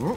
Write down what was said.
어? 어?